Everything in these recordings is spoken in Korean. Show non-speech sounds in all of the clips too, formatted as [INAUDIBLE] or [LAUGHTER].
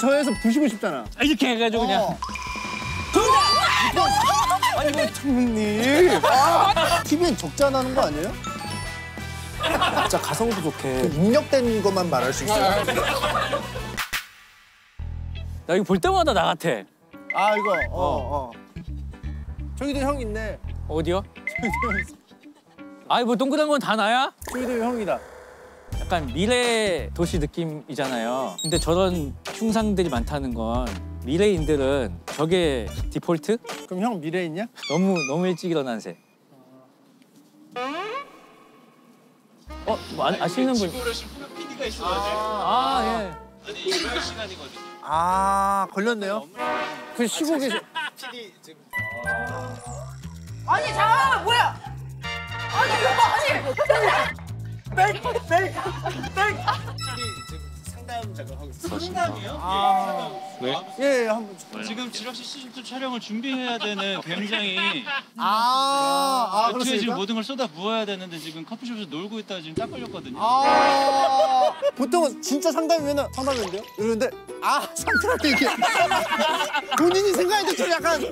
더해서 부시고 싶잖아. 아, 이렇게 해가지고 그냥. 어. 아니 뭐 형님. [LAUGHS] 아, TV엔 적자 나는 거 아니에요? 진짜 가성비 좋게. 입력된 것만 말할 수 있어요. 나 이거 볼 때마다 나 같아. 아 이거 어 어. 저기도 형 있네. 어디요? 저기도 형 있어. 아이 뭐 동그란 건 다 나야? 저기도 형이다. 약간 미래 도시 느낌이잖아요. 근데 저런 흉상들이 많다는 건 미래인들은 저게 디폴트? 그럼 형 미래 있냐? 너무 너무 일찍 일어난 새. 어, 뭐 아, 아시는 분? 아, 예. 아 걸렸네요. 그 쉬고 계셔. 아니 잠깐만 뭐야? 아니 이거 아니. 예, 예 한번. 지금 지락시 시즌2 촬영을 준비해야 되는 [LAUGHS] 굉장히 아, 아 어떻게 지금 그렇습니까? 모든 걸 쏟아 부어야 되는데 지금 커피숍에서 놀고 있다가 지금 딱 걸렸거든요. 아 [LAUGHS] 보통은 진짜 상담이면은 상담인데요? 이러는데 아 상담이 이게 [LAUGHS] 본인이 생각할 때좀 약간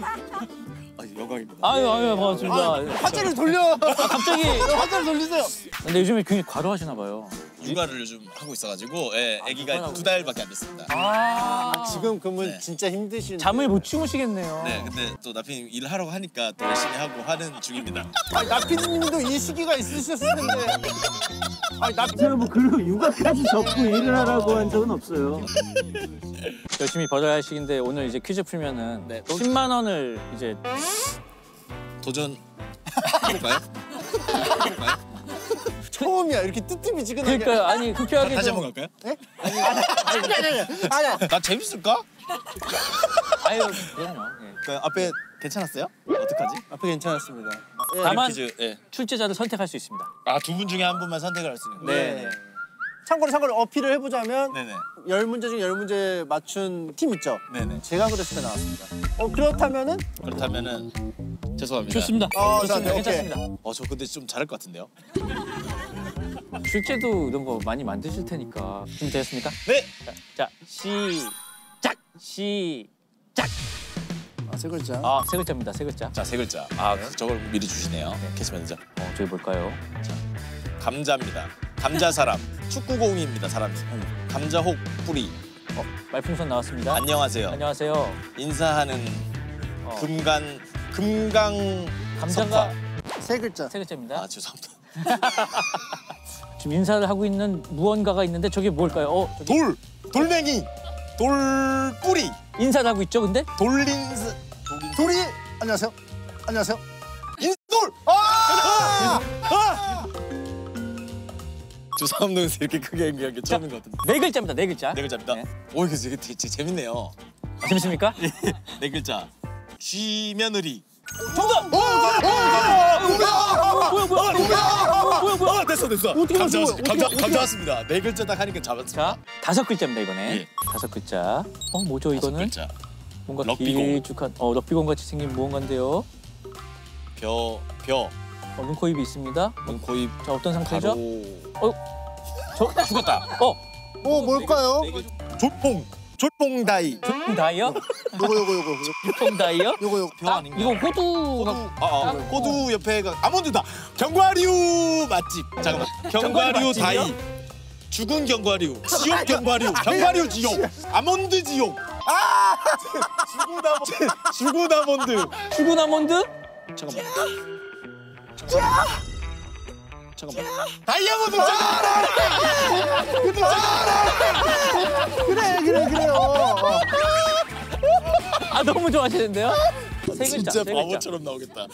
아, 영광입니다. 아유, 아유, 반갑습니다. 아, 화제를 돌려 갑자기. 화제를 돌리세요. 근데 요즘에 굉장히 과로하시나 봐요. 육아를 요즘 하고 있어가지고, 예, 아기가 육아라고. 두 달밖에 안 됐습니다. 아 지금 그러면 네. 진짜 힘드신. 잠을 못 주무시겠네요. 네, 근데 또 나피님 일을 하라고 하니까 또 열심히 하고 하는 중입니다. 아니 나피디님도 이 시기가 있으셨을 텐데. 아니 나피 제가 뭐 그리고 육아까지 접고 일을 하라고 한 적은 없어요. 열심히 벌어야 하시는데 오늘 이제 퀴즈 풀면은 네, 또- 10만 원을 이제 도전 해볼까요? 해볼까요? 처음이야 이렇게 뜨뜻미지근하게. 그러니까 아니 [LAUGHS] 흡혈하게 다시 한번 갈까요? 아니 아니 아니 아니 아니. 나 재밌을까? [LAUGHS] 아유 그럼요. 예. 그 앞에 괜찮았어요? 어떡하지? 앞에 괜찮았습니다. 예. 다만 퀴즈, 예. 출제자를 선택할 수 있습니다. 아, 두 분 중에 한 분만 선택을 할 수 있는 거예요? 네. 참고로 참고로 어필을 해보자면 네네. 열 문제 중열 문제 맞춘 팀 있죠. 네네. 제가 그랬을 때 나왔습니다. 어 그렇다면은 그렇다면은 죄송합니다. 좋습니다. 어, 좋습니다. 네. 괜찮습니다. 어, 저 근데 좀 잘할 것 같은데요? 출제도 이런 거 많이 만드실 테니까 준비되셨습니까? 네. 자 시작 시작. 아, 세 글자. 아 세 글자입니다. 세 글자. 자, 세 글자. 아, 저걸 미리 주시네요. 캐치 매니저. 어 저기 뭘까요? 감자입니다. 감자 사람. 축구공입니다, 사람이. 감자 혹 뿌리. 어 말풍선 나왔습니다. 안녕하세요. 안녕하세요. 인사하는 어, 금간 금강 감자가 세 글자. 세 글자입니다. 아 죄송합니다. [LAUGHS] 지금 인사를 하고 있는 무언가가 있는데 저게 뭘까요? 어 저기 돌 돌멩이 돌 뿌리 인사를 하고 있죠, 근데? 돌린스 둘이 안녕하세요. 안녕하세요. 인돌 아! 아! 주삼동에서 이렇게 크게 연기한 게 처음인 것 같은데. 네 글자입니다. 네 글자. 네 글자입니다. 네. 오 이거 되게, 되게 재밌네요. 아, 재밌습니까? 네 글자. 쥐며느리. 정답! 뭐야 뭐야 됐어 됐어. 어떻게 감자? 왔- 감자 어떻게- 감자 왔습니다. 네 글자 딱 하니까 잡았습니다. 자 다섯 글자입니다 이번에 예. 다섯 글자 어 뭐죠 다섯 이거는 글자. 뭔가 럭비공. 길쭉한 어 럭비공 같이 생긴 무언가인데요 벼 벼. 어, 눈, 코, 입이 있습니다 눈코입 자 어떤 상태죠? 가로. 저 죽었다. 어 어 뭘까요? 졸봉 졸봉다이. 다이요? 요거 요거 요거 통 다이요? 요거 요거. 벼 아닌가? 이거 호두가 아, 아, 호두 옆에가 아몬드다. 경과류 맛집. 잠깐만. 맛집이요? 다이. 죽은 경과류. 지옥 경과류. 경과류 지옥. 아몬드 지옥. 아! 죽은 아몬드. 죽은 아몬드. 죽은 아몬드? 잠깐만. 잠깐만. 다이아몬드! 그 아 너무 좋아하시는데요? 세 글자 진짜 세 글자 바보처럼 나오겠다.